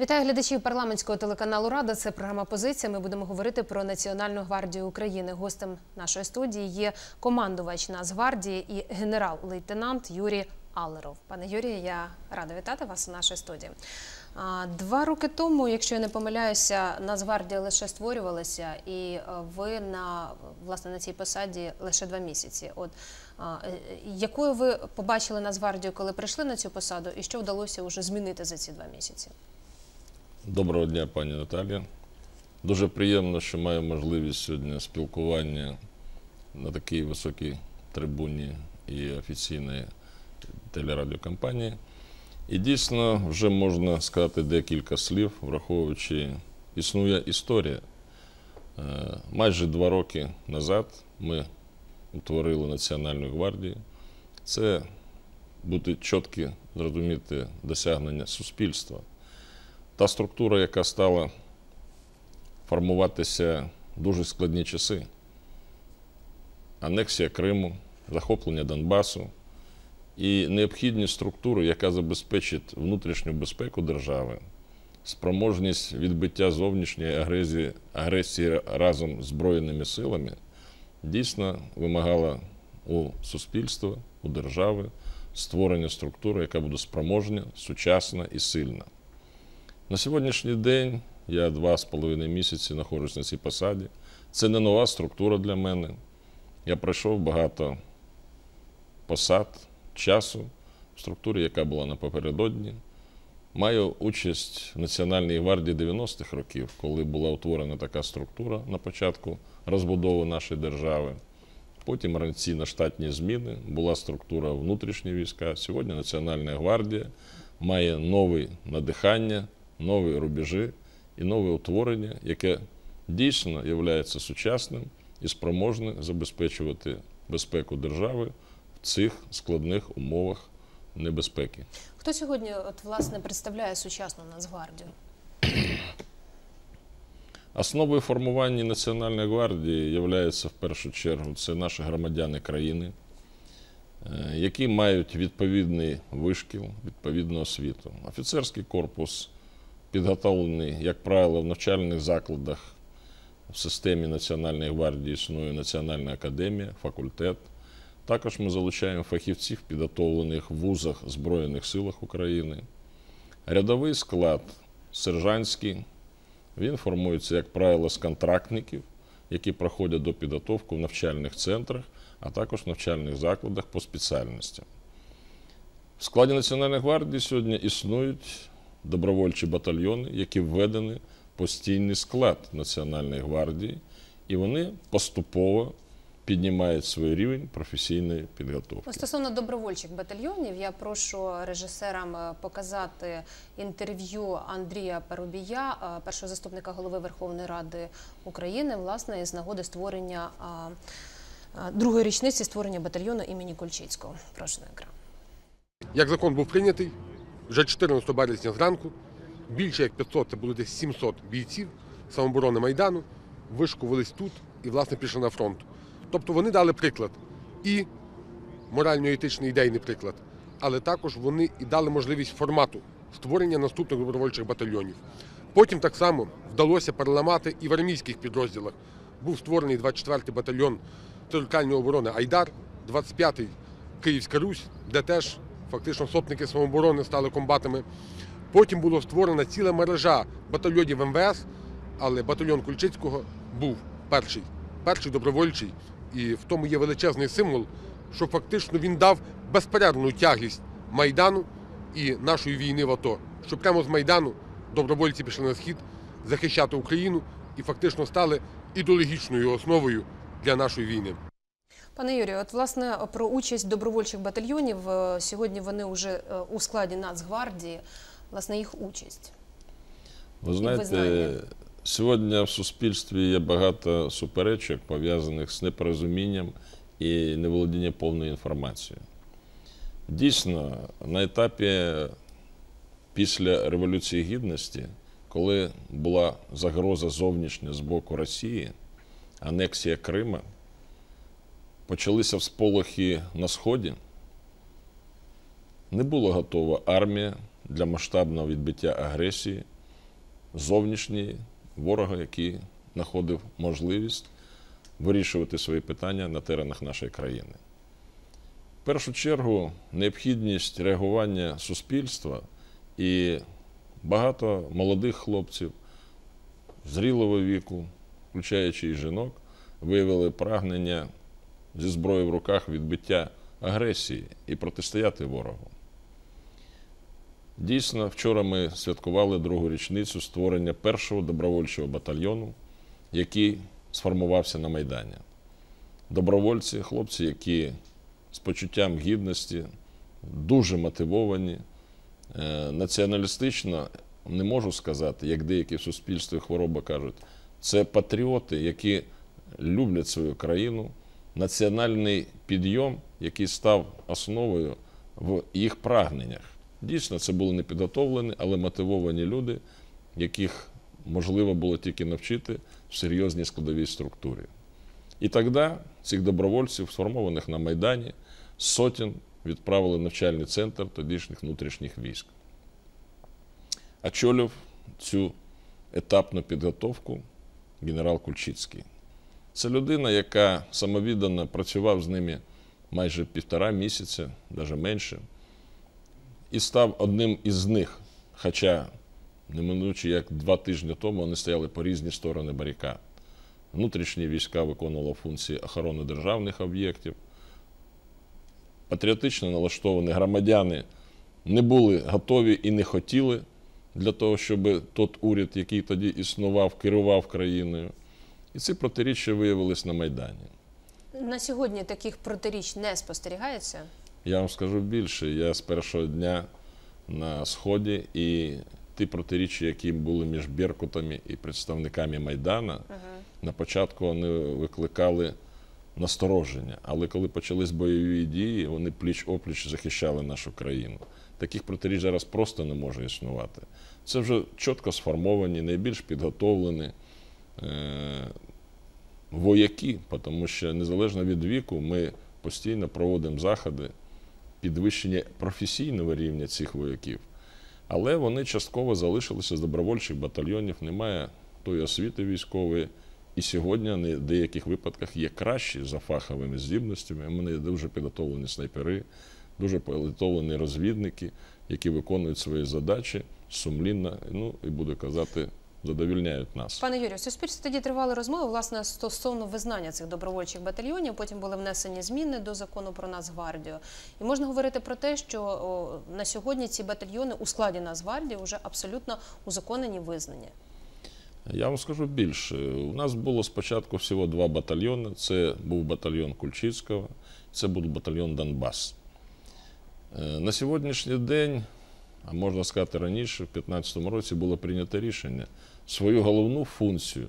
Вітаю глядачів парламентського телеканалу Рада. Це програма Позиція. Ми будемо говорити про Національну гвардію України. Гостем нашої студії є командувач Нацгвардії і генерал-лейтенант Юрій Алеров. Пане Юрію, я рада вітати вас у нашій студії. Два роки тому, якщо я не помиляюся, Нацгвардія лише створювалася, і е, ви на власне на цій посаді лише два місяці. От е, якою ви побачили Нацгвардію, коли прийшли на цю посаду, і що вдалося вже змінити за ці два місяці? Доброго дня, пані Наталія. Дуже приємно, що маю можливість сьогодні спілкування на такій високій трибуні і офіційної телерадіокомпанії. І дійсно вже можна сказати декілька слів, враховуючи, існує історія. Е, Майже два роки назад ми утворили Національну гвардію. Це бути чіткі, зрозуміти досягнення суспільства. Та структура, яка стала формуватися в дуже складні часи. Анексія Криму, захоплення Донбасу і необхідність структури, яка забезпечить внутрішню безпеку держави, спроможність відбиття зовнішньої агресії, агресії разом з Збройними силами, дійсно вимагала у суспільства, у держави створення структури, яка буде спроможна, сучасна і сильна. На сьогоднішній день я два з половиною місяці знаходжусь на цій посаді. Це не нова структура для мене. Я пройшов багато посад, часу в структурі, яка була напередодні. Маю участь в Національній гвардії 90-х років, коли була утворена така структура на початку розбудови нашої держави. Потім організаційно штатні зміни, була структура внутрішні війська. Сьогодні Національна гвардія має нове надихання, нові рубежі і нове утворення, яке дійсно є сучасним і спроможне забезпечувати безпеку держави в цих складних умовах небезпеки. Хто сьогодні от власне представляє сучасну Нацгвардію? Основою формування Національної гвардії є в першу чергу це наші громадяни країни, е, які мають відповідний вишкіл, відповідну освіту. Офіцерський корпус підготовлений, як правило, в навчальних закладах в системі Національної гвардії існує Національна академія, факультет. Також ми залучаємо фахівців, підготовлених в вузах Збройних силах України. Рядовий склад сержантський. Він формується, як правило, з контрактників, які проходять до підготовки в навчальних центрах, а також в навчальних закладах по спеціальностям. В складі Національної гвардії сьогодні існують добровольчі батальйони, які введені постійний склад Національної гвардії, і вони поступово піднімають свій рівень професійної підготовки. Стосовно добровольчих батальйонів, я прошу режисерам е, показати інтерв'ю Андрія Парубія, е, першого заступника голови Верховної Ради України, власне, із нагоди створення другої річниці створення батальйону імені Кульчицького. Прошу на екран. Як закон був прийнятий, вже 14 березня зранку більше як 500, це було десь 700 бійців самооборони Майдану, вишкувались тут і, власне, пішли на фронт. Тобто вони дали приклад і морально-етичний ідейний приклад, але також вони і дали можливість формату створення наступних добровольчих батальйонів. Потім так само вдалося переламати і в армійських підрозділах. Був створений 24-й батальйон територіальної оборони Айдар, 25-й Київська Русь, де теж фактично сотники самооборони стали комбатами. Потім була створена ціла мережа батальйонів МВС, але батальйон Кульчицького був перший, перший добровольчий. І в тому є величезний символ, що фактично він дав безперервну тяглість Майдану і нашої війни в АТО. Що прямо з Майдану добровольці пішли на схід захищати Україну і фактично стали ідеологічною основою для нашої війни. Пане Юрію, от власне про участь добровольчих батальйонів е, сьогодні вони вже е, у складі Нацгвардії, власне, їх участь. Ви знаєте, сьогодні в суспільстві є багато суперечок, пов'язаних з непорозумінням і неволодінням повною інформацією. Дійсно, на етапі після Революції Гідності, коли була загроза зовнішня з боку Росії, анексія Крима почалися всполохи на Сході, не була готова армія для масштабного відбиття агресії зовнішній ворога, який знаходив можливість вирішувати свої питання на теренах нашої країни. В першу чергу необхідність реагування суспільства і багато молодих хлопців зрілого віку, включаючи і жінок, виявили прагнення зі зброєю в руках відбиття агресії і протистояти ворогу. Дійсно, вчора ми святкували другу річницю створення першого добровольчого батальйону, який сформувався на Майдані. Добровольці, хлопці, які з почуттям гідності, дуже мотивовані, е, націоналістично не можу сказати, як деякі в суспільстві хвороба кажуть, це патріоти, які люблять свою країну, національний підйом, який став основою в їх прагненнях. Дійсно, це були непідготовлені, але мотивовані люди, яких можливо було тільки навчити в серйозній складовій структурі. І тоді цих добровольців, сформованих на Майдані, сотень відправили навчальний центр тодішніх внутрішніх військ. Очолив цю етапну підготовку генерал Кульчицький. Це людина, яка самовіддано працював з ними майже півтора місяця, навіть менше, і став одним із них. Хоча, неминуче, як два тижні тому вони стояли по різні сторони барикад. Внутрішні війська виконували функції охорони державних об'єктів. Патріотично налаштовані громадяни не були готові і не хотіли для того, щоб тот уряд, який тоді існував, керував країною. І ці протиріччя виявились на Майдані. На сьогодні таких протиріч не спостерігається. Я вам скажу більше, я з першого дня на Сході і ті протиріччя, які були між Беркутами і представниками Майдана, на початку вони викликали настороження. Але коли почались бойові дії, вони пліч-опліч захищали нашу країну. Таких протиріч зараз просто не може існувати. Це вже чітко сформовані, найбільш підготовлені е, вояки, тому що незалежно від віку ми постійно проводимо заходи підвищення професійного рівня цих вояків. Але вони частково залишилися з добровольчих батальйонів, немає тої освіти військової. І сьогодні в деяких випадках є кращі за фаховими здібностями. У мене є дуже підготовлені снайпери, дуже підготовлені розвідники, які виконують свої задачі сумлінно, ну і буду казати, задовільняють нас. Пане Юрію, в суспільстві тоді тривали розмови власне стосовно визнання цих добровольчих батальйонів. Потім були внесені зміни до закону про Нацгвардію. І можна говорити про те, що о, на сьогодні ці батальйони у складі Нацгвардії вже абсолютно узаконені, визнані. Я вам скажу більше. У нас було спочатку всього два батальйони. Це був батальйон Кульчицького, це був батальйон Донбас. Е, На сьогоднішній день, а можна сказати раніше, в 2015 році було прийнято рішення свою головну функцію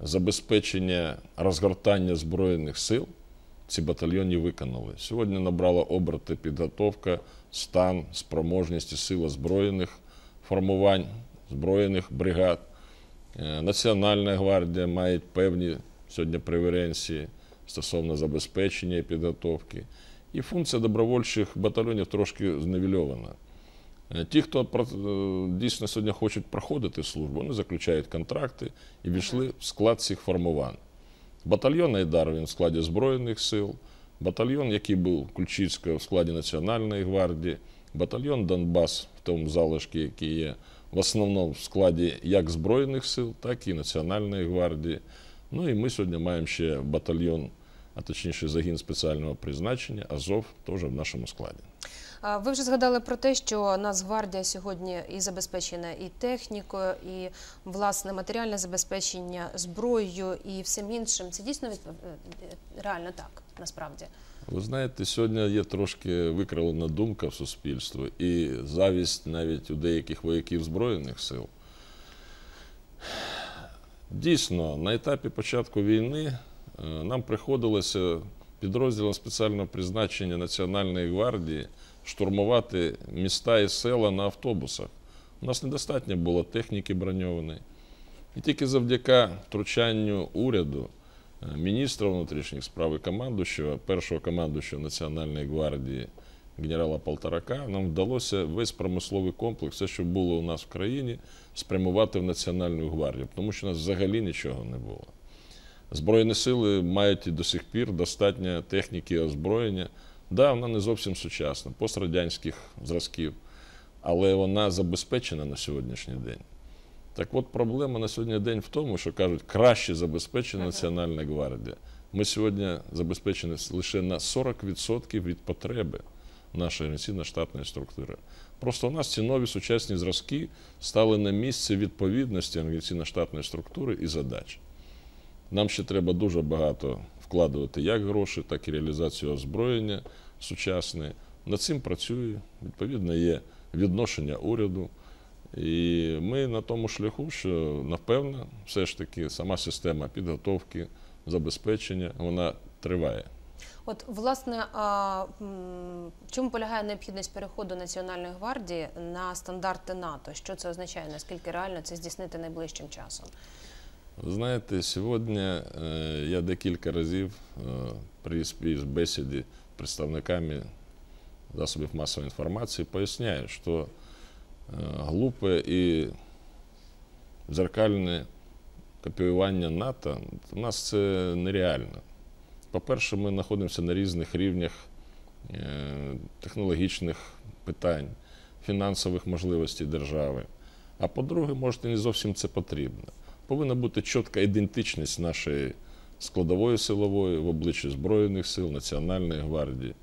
забезпечення розгортання Збройних сил ці батальйони виконали. Сьогодні набрала оберти підготовка, стан, спроможність і сила збройних формувань, збройних бригад. Е, Національна гвардія має певні сьогодні преференції стосовно забезпечення і підготовки. І функція добровольчих батальйонів трошки зневельована. Е, Ті, хто е, дійсно сьогодні хочуть проходити службу, вони заключають контракти і війшли в склад цих формувань. Батальйон Айдар він в складі Збройних сил, батальйон, який був Ключицького в складі Національної гвардії, батальйон Донбас в тому залишку, який є в основному в складі як Збройних сил, так і Національної гвардії. Ну і ми сьогодні маємо ще батальйон, а точніше загін спеціального призначення, Азов теж в нашому складі. Ви вже згадали про те, що Нацгвардія сьогодні і забезпечена і технікою, і власне матеріальне забезпечення зброєю і всім іншим. Це дійсно відп- е, реально так, насправді. Ви знаєте, сьогодні є трошки викривлена думка в суспільстві і завість навіть у деяких вояків Збройних сил. Дійсно, на етапі початку війни е, нам приходилося підрозділом спеціального призначення Національної гвардії штурмувати міста і села на автобусах. У нас недостатньо було техніки броньованої. І тільки завдяки втручанню уряду, е, міністра внутрішніх справ і командуючого, першого командуючого Національної гвардії генерала Полторака, нам вдалося весь промисловий комплекс, все, що було у нас в країні, спрямувати в Національну гвардію, тому що у нас взагалі нічого не було. Збройні сили мають і до сих пір достатньо техніки і озброєння. Да, вона не зовсім сучасна, пострадянських зразків, але вона забезпечена на сьогоднішній день. Так от проблема на сьогодні день в тому, що кажуть, краще забезпечена Національна гвардія. Ми сьогодні забезпечені лише на 40% від потреби нашої організаційно-штатної структури. Просто у нас ці нові сучасні зразки стали на місце відповідності організаційно-штатної структури і задач. Нам ще треба дуже багато вкладувати як гроші, так і реалізацію озброєння сучасне. Над цим працює. Відповідно, є відношення уряду. І ми на тому шляху, що напевно, все ж таки сама система підготовки, забезпечення, вона триває. От власне, а, в чому полягає необхідність переходу Національної гвардії на стандарти НАТО? Що це означає? Наскільки реально це здійснити найближчим часом? Знаєте, сьогодні е, я декілька разів е, при спі- бесіді з представниками засобів масової інформації поясняю, що е, глупе і дзеркальне копіювання НАТО у нас це нереально. По-перше, ми знаходимося на різних рівнях технологічних питань, фінансових можливостей держави. А по-друге, може, не зовсім це потрібно. Повинна бути чітка ідентичність нашої складової силової в обличчі Збройних сил, Національної гвардії.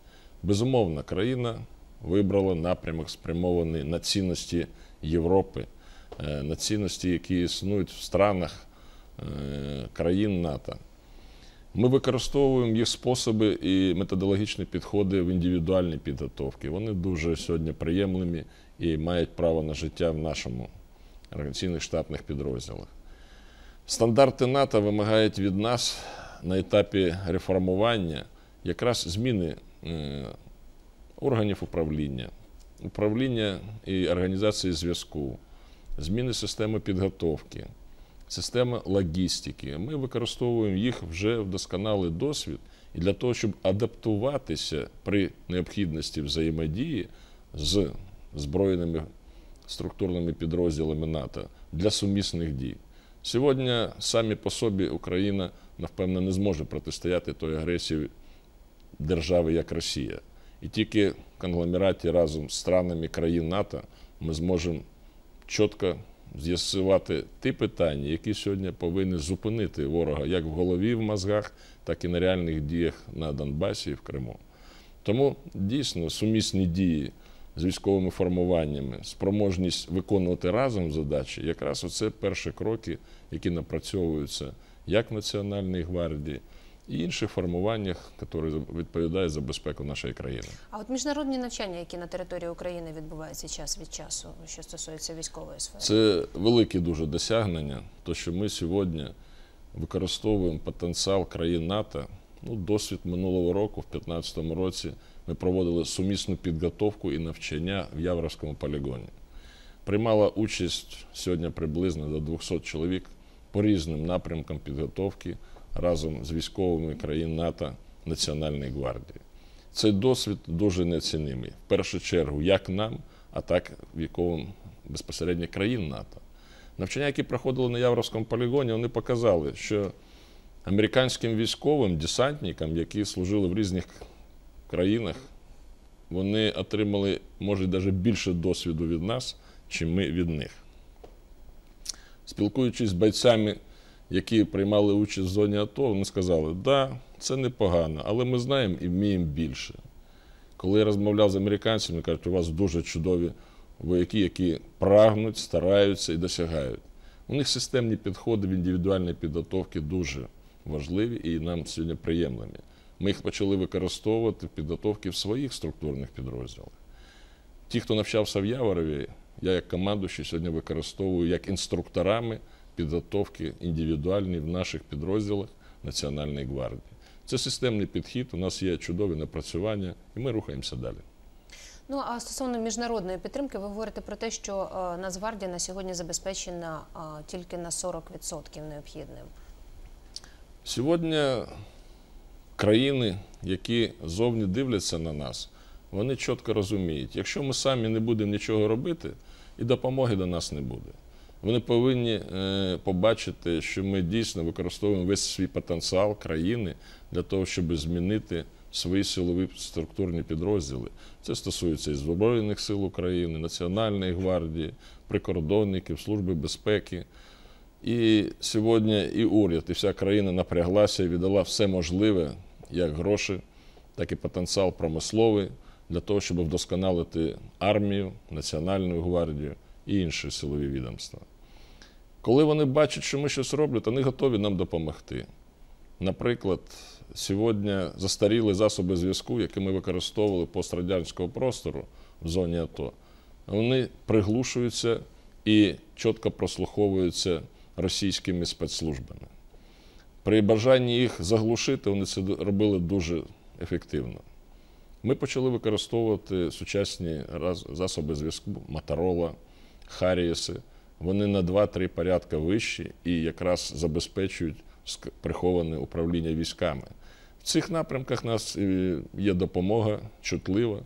Безумовно, країна вибрала напрямок, спрямований на цінності Європи, е, на цінності, які існують в странах е, країн НАТО. Ми використовуємо їх способи і методологічні підходи в індивідуальній підготовці. Вони дуже сьогодні приємлемі і мають право на життя в нашому організаційних штатних підрозділах. Стандарти НАТО вимагають від нас на етапі реформування якраз зміни е, органів управління, управління і організації зв'язку, зміни системи підготовки, системи логістики. Ми використовуємо їх вже вдосконалий досвід і для того, щоб адаптуватися при необхідності взаємодії з збройними структурними підрозділами НАТО для сумісних дій. Сьогодні самі по собі Україна, напевно, не зможе протистояти той агресії держави, як Росія. І тільки в конгломераті разом з странами країн НАТО ми зможемо чітко з'ясувати ті питання, які сьогодні повинні зупинити ворога як в голові, в мозгах, так і на реальних діях на Донбасі і в Криму. Тому дійсно сумісні дії з військовими формуваннями, спроможність виконувати разом задачі, якраз оце перші кроки, які напрацьовуються як в Національній гвардії і інших формуваннях, які відповідають за безпеку нашої країни. А от міжнародні навчання, які на території України відбуваються час від часу, що стосується військової сфери, Це велике дуже досягнення, то що ми сьогодні використовуємо потенціал країн НАТО. Ну, досвід минулого року, в 2015 році, ми проводили сумісну підготовку і навчання в Явровському полігоні. Приймала участь сьогодні приблизно до 200 чоловік по різним напрямкам підготовки разом з військовими країн НАТО Національної гвардії. Цей досвід дуже неоцінимий. В першу чергу, як нам, а так військовим безпосередньо країн НАТО. Навчання, які проходили на Явровському полігоні, вони показали, що американським військовим десантникам, які служили в різних країнах, вони отримали, може, навіть більше досвіду від нас, чим ми від них. Спілкуючись з бойцями, які приймали участь в зоні АТО, вони сказали, да, це непогано, але ми знаємо і вміємо більше. Коли я розмовляв з американцями, кажуть, у вас дуже чудові вояки, які прагнуть, стараються і досягають. У них системні підходи в індивідуальній підготовці дуже важливі і нам сьогодні приємними. Ми їх почали використовувати в підготовці в своїх структурних підрозділах. Ті, хто навчався в Яворові, я як командуючий сьогодні використовую як інструкторами підготовки індивідуальні в наших підрозділах Національної гвардії. Це системний підхід, у нас є чудові напрацювання, і ми рухаємося далі. Ну а стосовно міжнародної підтримки, ви говорите про те, що е, Нацгвардія на сьогодні забезпечена тільки на 40% необхідним. Сьогодні країни, які зовні дивляться на нас, вони чітко розуміють, якщо ми самі не будемо нічого робити, і допомоги до нас не буде. Вони повинні е, побачити, що ми дійсно використовуємо весь свій потенціал країни для того, щоб змінити свої силові структурні підрозділи. Це стосується і Збройних сил України, Національної гвардії, прикордонників, Служби безпеки. І сьогодні і уряд, і вся країна напряглася і віддала все можливе, як гроші, так і потенціал промисловий для того, щоб вдосконалити армію, Національну гвардію і інші силові відомства. Коли вони бачать, що ми щось роблять, вони готові нам допомогти. Наприклад, сьогодні застаріли засоби зв'язку, які ми використовували пострадянського простору в зоні АТО, вони приглушуються і чітко прослуховуються російськими спецслужбами. При бажанні їх заглушити, вони це робили дуже ефективно. Ми почали використовувати сучасні засоби зв'язку Моторола, Харріеси. Вони на 2-3 порядка вищі і якраз забезпечують приховане управління військами. В цих напрямках нас е, є допомога чутлива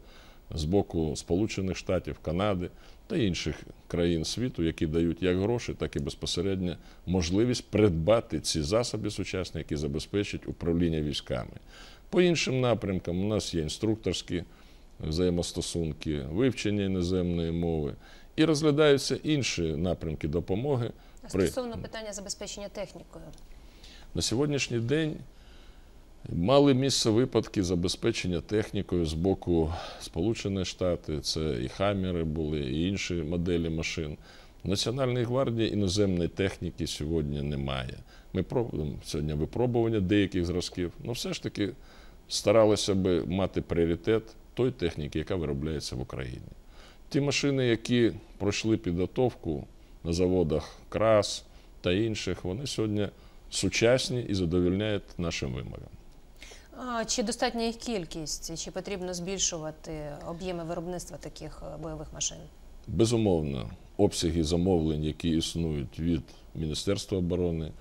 з боку Сполучених Штатів, Канади та інших країн світу, які дають як гроші, так і безпосередньо можливість придбати ці засоби сучасні, які забезпечать управління військами. По іншим напрямкам у нас є інструкторські взаємостосунки, вивчення іноземної мови і розглядаються інші напрямки допомоги. А Стосовно питання забезпечення технікою. На сьогоднішній день мали місце випадки забезпечення технікою з боку Сполучених Штатів, це і хамери були, і інші моделі машин. В Національній гвардії іноземної техніки сьогодні немає. Ми пробуємо сьогодні випробування деяких зразків, але все ж таки старалися би мати пріоритет той техніки, яка виробляється в Україні. Ті машини, які пройшли підготовку на заводах КРАС та інших, вони сьогодні сучасні і задовільняють нашим вимогам. Чи достатня їх кількість, чи потрібно збільшувати об'єми виробництва таких е, бойових машин? Безумовно, обсяги замовлень, які існують від Міністерства оборони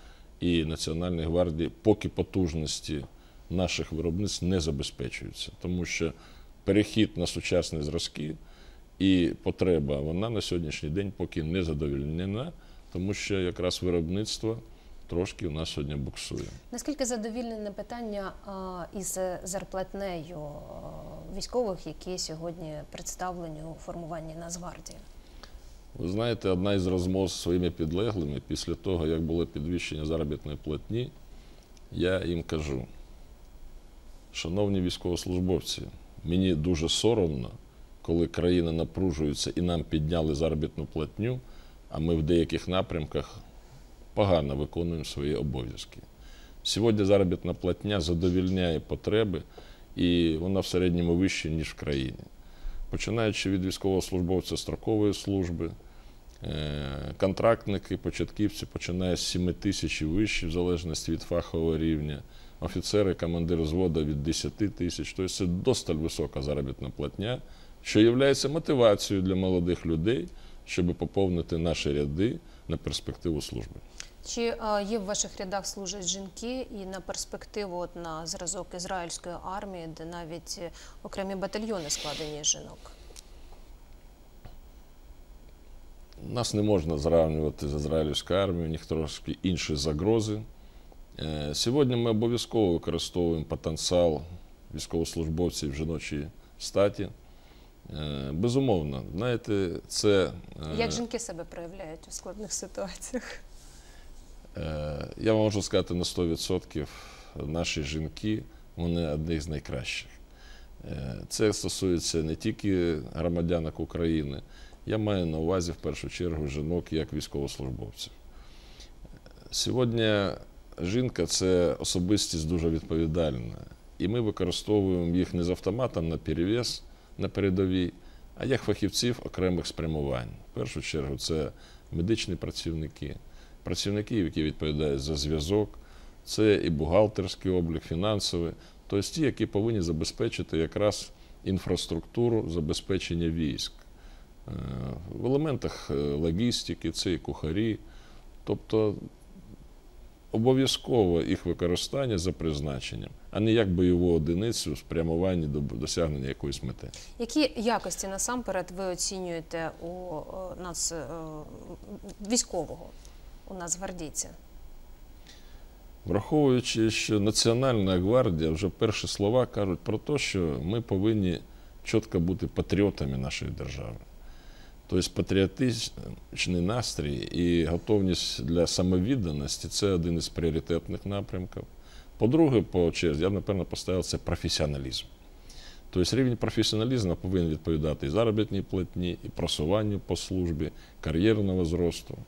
і Національної гвардії, поки потужності наших виробництв не забезпечуються, тому що перехід на сучасні зразки і потреба вона на сьогоднішній день поки не задовільнена, тому що якраз виробництво трошки у нас сьогодні буксує. Наскільки задовільнене питання із зарплатнею військових, які сьогодні представлені у формуванні Нацгвардії? Ви знаєте, одна із розмов з своїми підлеглими після того, як було підвищення заробітної платні, я їм кажу, шановні військовослужбовці, мені дуже соромно, коли країна напружується і нам підняли заробітну платню, а ми в деяких напрямках погано виконуємо свої обов'язки. Сьогодні заробітна платня задовільняє потреби, і вона в середньому вища, ніж в країні. Починаючи від військовослужбовця строкової служби, е, контрактники, початківці починає з 7 тисяч і вище, в залежності від фахового рівня, офіцери, командири взводу від 10 тисяч. Тобто це досталь висока заробітна платня, що є мотивацією для молодих людей, щоб поповнити наші ряди на перспективу служби. Чи є в ваших рядах служать жінки і на перспективу, от на зразок ізраїльської армії, де навіть е, окремі батальйони складені з жінок? Нас не можна зрівнювати з ізраїльською армією, у них трошки інші загрози. Е, Сьогодні ми обов'язково використовуємо потенціал військовослужбовців жіночої статі. Е, Безумовно, знаєте, це е, Як жінки себе проявляють у складних ситуаціях? Е, Я вам можу сказати на 100% наші жінки, вони одні з найкращих. Це стосується не тільки громадянок України. Я маю на увазі в першу чергу жінок як військовослужбовців. Сьогодні жінка це особистість дуже відповідальна. І ми використовуємо їх не з автоматом на перевес на передовій, а як фахівців окремих спрямувань. В першу чергу це медичні працівники, працівники, які відповідають за зв'язок, це і бухгалтерський облік, фінансовий, тобто ті, які повинні забезпечити якраз інфраструктуру забезпечення військ. Е, В елементах е, логістики, це і кухарі. Тобто обов'язково їх використання за призначенням, а не як бойову одиницю в спрямуванні до досягнення якоїсь мети. Які якості насамперед ви оцінюєте у е, нас е, військового, у нацгвардійця? Враховуючи, що Національна гвардія вже перші слова кажуть про те, що ми повинні чітко бути патріотами нашої держави. Тобто патріотичний настрій і готовність для самовідданості це один із пріоритетних напрямків. По-друге, по черзі, я б, напевно, поставив це професіоналізм. Тобто рівень професіоналізму повинен відповідати і заробітній платні, і просуванню по службі, кар'єрного зросту.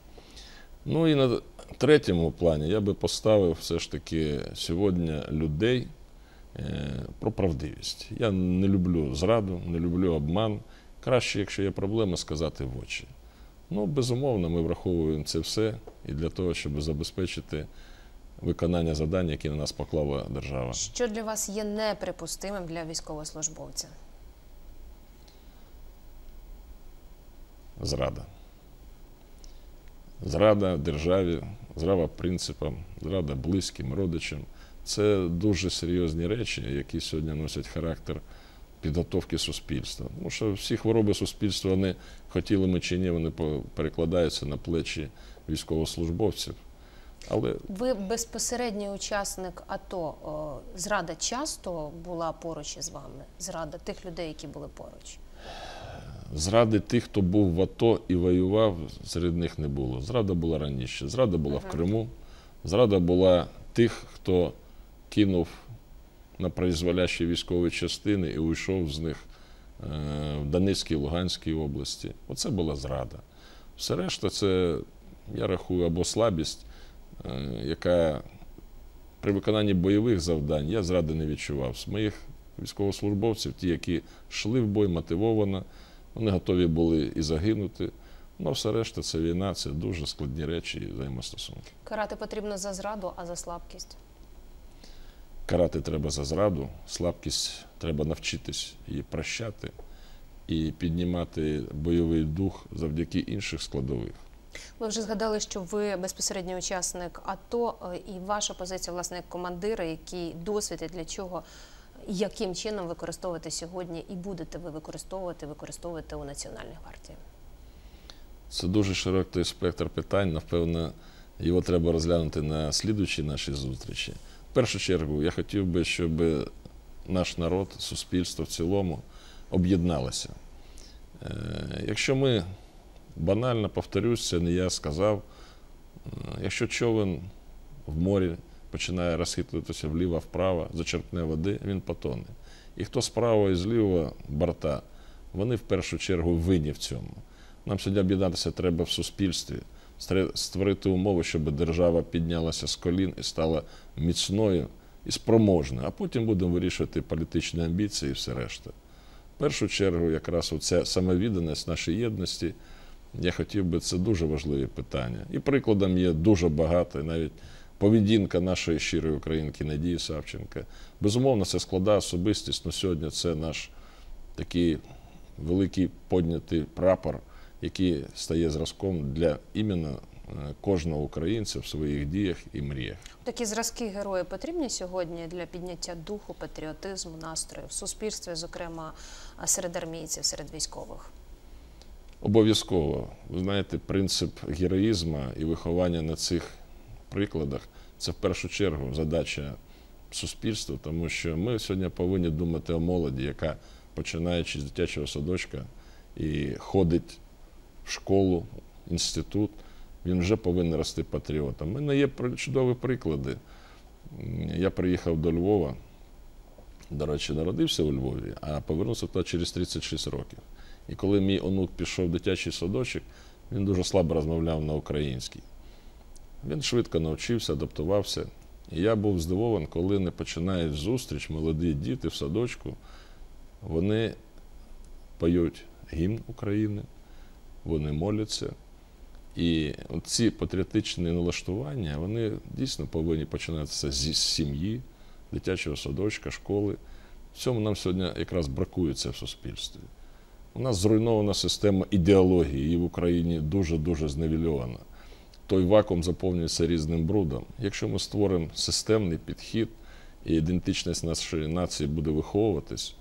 Ну і на третьому плані я би поставив все ж таки сьогодні людей е, про правдивість. Я не люблю зраду, не люблю обман. Краще, якщо є проблеми, сказати в очі. Ну, безумовно, ми враховуємо це все і для того, щоб забезпечити виконання завдань, які на нас поклала держава. Що для вас є неприпустимим для військовослужбовця? Зрада. Зрада державі, зрада принципам, зрада близьким, родичам. Це дуже серйозні речі, які сьогодні носять характер підготовки суспільства. Тому що всі хвороби суспільства, вони хотіли ми чи ні, вони перекладаються на плечі військовослужбовців. Але Ви безпосередній учасник АТО. Зрада часто була поруч із вами? Зрада тих людей, які були поруч? зради тих, хто був в АТО і воював, серед них не було. Зрада була раніше. Зрада була в Криму. Зрада була тих, хто кинув на призволящі військові частини і уйшов з них е, в Донецькій Луганській області. Оце була зрада. Все решта, це я рахую або слабість, е, яка при виконанні бойових завдань я зради не відчував. З моїх військовослужбовців, ті, які йшли в бой мотивовано, вони готові були і загинути. Ну, все решта, це війна, це дуже складні речі і взаємостосунки. Карати потрібно за зраду, а за слабкість. Карати треба за зраду, слабкість треба навчитись її прощати і піднімати бойовий дух завдяки інших складових. Ви вже згадали, що ви безпосередньо учасник АТО, е, і ваша позиція, власне, як командира, який досвід і для чого, яким чином використовувати сьогодні і будете ви використовувати, використовувати у Національній гвардії? Це дуже широкий спектр питань. Напевно, його треба розглянути на слідучій нашій зустрічі. Першу чергу, я хотів би, щоб наш народ, суспільство в цілому об'єдналося. Е, Якщо ми банально повторюсь, це не я сказав, е, якщо човен в морі починає розхитуватися вліво-вправо, зачерпне води, він потоне. І хто з правого і з лівого борта, вони в першу чергу винні в цьому. Нам сьогодні об'єднатися треба в суспільстві, створити умови, щоб держава піднялася з колін і стала міцною і спроможною, а потім будемо вирішувати політичні амбіції і все решта. В першу чергу, якраз оця самовідданість нашої єдності, я хотів би, це дуже важливі питання. І прикладом є дуже багато, навіть поведінка нашої щирої українки Надії Савченка. Безумовно, це склада особистість, але сьогодні це наш такий великий поднятий прапор, який стає зразком для іменно е, кожного українця в своїх діях і мріях. Такі зразки герої потрібні сьогодні для підняття духу, патріотизму, настрою в суспільстві, зокрема серед армійців, серед військових. Обов'язково, ви знаєте, принцип героїзму і виховання на цих прикладах це в першу чергу задача суспільства, тому що ми сьогодні повинні думати о молоді, яка починаючи з дитячого садочка і ходить школу, інститут, він вже повинен рости патріотом. У мене є чудові приклади. Я приїхав до Львова, до речі, народився у Львові, а повернувся туди через 36 років. І коли мій онук пішов в дитячий садочок, він дуже слабо розмовляв на українській. Він швидко навчився, адаптувався. І я був здивований, коли не починають зустріч молоді діти в садочку, вони поють гімн України, вони моляться. І ці патріотичні налаштування, вони дійсно повинні починатися зі сім'ї, дитячого садочка, школи. В цьому нам сьогодні якраз бракує це в суспільстві. У нас зруйнована система ідеології, і в Україні дуже-дуже зневільована. той вакуум заповнюється різним брудом. Якщо ми створимо системний підхід і ідентичність нашої нації буде виховуватись,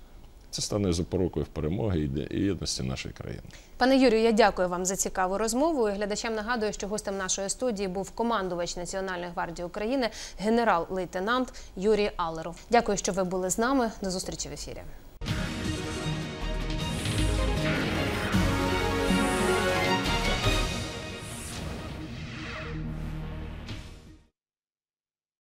це стане запорукою перемоги і єдності нашої країни. Пане Юрію, я дякую вам за цікаву розмову. І глядачам нагадую, що гостем нашої студії був командувач Національної гвардії України, генерал-лейтенант Юрій Алеров. Дякую, що ви були з нами. До зустрічі в ефірі.